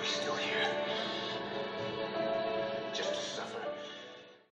we still here?